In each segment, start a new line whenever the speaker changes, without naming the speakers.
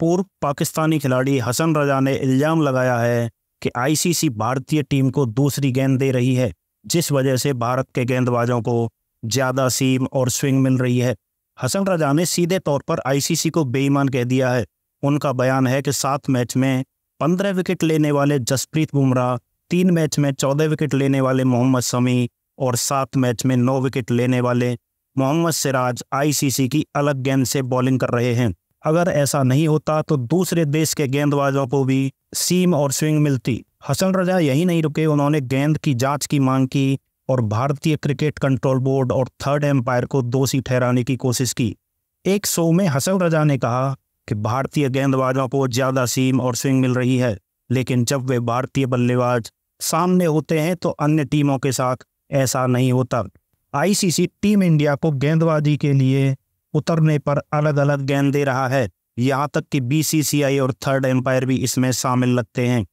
पूर्व पाकिस्तानी खिलाड़ी हसन रजा ने इल्ज़ाम लगाया है कि आईसीसी भारतीय टीम को दूसरी गेंद दे रही है, जिस वजह से भारत के गेंदबाजों को ज़्यादा सीम और स्विंग मिल रही है। हसन रजा ने सीधे तौर पर आईसीसी को बेईमान कह दिया है। उनका बयान है कि सात मैच में पंद्रह विकेट लेने वाले जसप्रीत बुमराह, तीन मैच में चौदह विकेट लेने वाले मोहम्मद शमी और सात मैच में नौ विकेट लेने वाले मोहम्मद सिराज आईसीसी की अलग गेंद से बॉलिंग कर रहे हैं। अगर ऐसा नहीं होता तो दूसरे देश के गेंदबाजों को भी सीम और स्विंग मिलती। हसन रजा यही नहीं रुके, उन्होंने गेंद की जाँच की मांग की और भारतीय क्रिकेट कंट्रोल बोर्ड और थर्ड एम्पायर को दोषी ठहराने की कोशिश की। एक शो में हसन रजा ने कहा कि भारतीय गेंदबाजों को ज़्यादा सीम और स्विंग मिल रही है, लेकिन जब वे भारतीय बल्लेबाज सामने होते हैं तो अन्य टीमों के साथ ऐसा नहीं होता। आईसीसी टीम इंडिया को गेंदबाजी के लिए उतरने पर अलग अलग गेंद दे रहा है। यहाँ तक कि बीसीसीआई और थर्ड एम्पायर भी इसमें शामिल लगते हैं।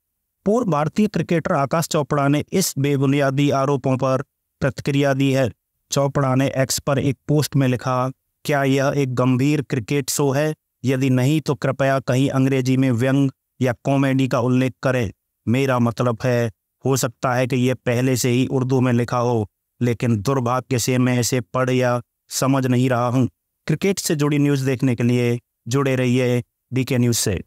पूर्व भारतीय क्रिकेटर आकाश चोपड़ा ने इस बेबुनियादी आरोपों पर प्रतिक्रिया दी है। चोपड़ा ने एक्स पर एक पोस्ट में लिखा, क्या यह एक गंभीर क्रिकेट शो है? यदि नहीं तो कृपया कहीं अंग्रेज़ी में व्यंग या कॉमेडी का उल्लेख करें। मेरा मतलब है, हो सकता है कि यह पहले से ही उर्दू में लिखा हो, लेकिन दुर्भाग्य से मैं इसे पढ़ या समझ नहीं रहा हूँ। क्रिकेट से जुड़ी न्यूज़ देखने के लिए जुड़े रहिए डी के न्यूज़ से।